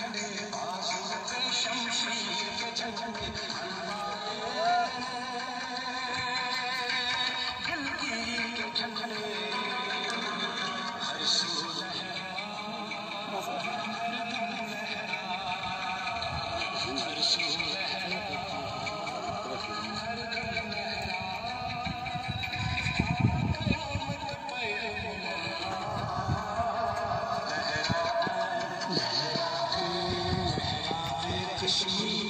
झंडे बाजुक शमशीर के झंडे दिलगीर के झंडे हर सू लहरा हर सू to scream.